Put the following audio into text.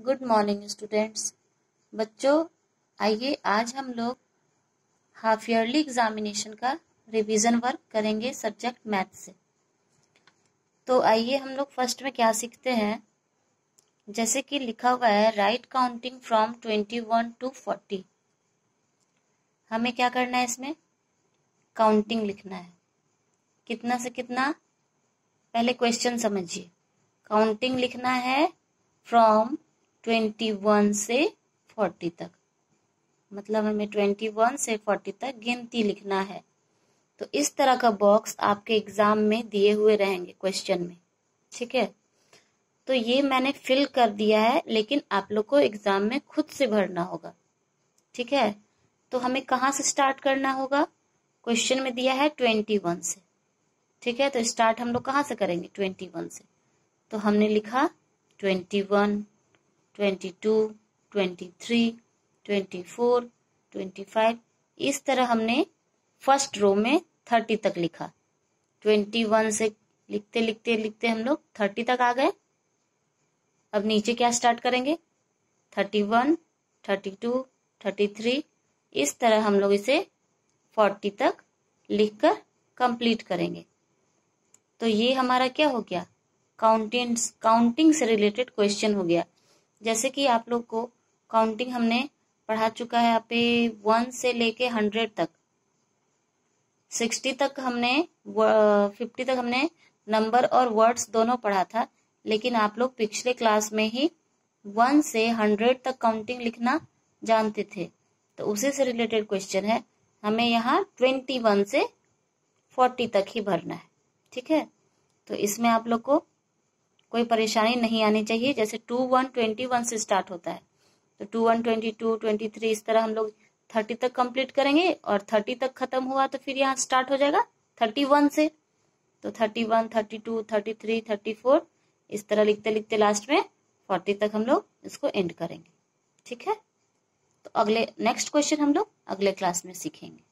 Good morning students बच्चों, आइए, आज हम लोग हाफ़ ईयरली एग्जामिनेशन का रिवीजन वर्क करेंगे सब्जेक्ट मैथ से। तो आइए, हम लोग फ़र्स्ट में क्या सीखते हैं? जैसे कि लिखा हुआ है write counting from twenty one to forty हमें क्या करना है इसमें? काउंटिंग लिखना है। कितना से कितना? पहले क्वेश्चन समझिए। काउंटिंग लिखना है फ्रॉम ट्वेंटी वन से फोर्टी तक। मतलब हमें ट्वेंटी वन से फोर्टी तक गिनती लिखना है। तो इस तरह का बॉक्स आपके एग्ज़ाम में दिए हुए रहेंगे क्वेश्चन में। ठीक है? तो ये मैंने फिल कर दिया है, लेकिन आप लोग को एग्ज़ाम में खुद से भरना होगा। ठीक है? तो हमें कहाँ से स्टार्ट करना होगा? क्वेश्चन में दिया है ट्वेंटी वन से। ठीक है? तो स्टार्ट हम लोग कहाँ से करेंगे? ट्वेंटी वन से। तो हमने लिखा twenty one. Twenty two, twenty three, twenty four, twenty five, इस तरह हमने फ़र्स्ट रो में थर्टी तक लिखा। ट्वेंटी वन से लिखते लिखते लिखते हम लोग थर्टी तक आ गए। अब नीचे क्या स्टार्ट करेंगे? Thirty one, thirty two, thirty three, इस तरह हम लोग इसे फोर्टी तक लिखकर कंप्लीट करेंगे। तो ये हमारा क्या हो गया? काउंटिंग काउंटिंग से रिलेटेड क्वेश्चन हो गया। जैसे कि आप लोग को काउंटिंग हमने पढ़ा चुका है यहाँ पे वन से लेके हंड्रेड तक। सिक्सटी तक हमने फिफ्टी तक हमने नंबर और वर्ड्स दोनों पढ़ा था, लेकिन आप लोग पिछले क्लास में ही वन से हंड्रेड तक काउंटिंग लिखना जानते थे। तो उसी से रिलेटेड क्वेश्चन है। हमें यहाँ ट्वेंटी वन से फोर्टी तक ही भरना है। ठीक है? तो इसमें आप लोग को कोई परेशानी नहीं आनी चाहिए। जैसे टू वन ट्वेंटी वन से स्टार्ट होता है। तो two one twenty two twenty three इस तरह हम लोग थर्टी तक कंप्लीट करेंगे और थर्टी तक खत्म हुआ तो फिर यहाँ स्टार्ट हो जाएगा थर्टी वन से। तो thirty one thirty two thirty three thirty four इस तरह लिखते लिखते लास्ट में फोर्टी तक हम लोग इसको एंड करेंगे। ठीक है? तो अगले नेक्स्ट क्वेश्चन हम लोग अगले क्लास में सीखेंगे।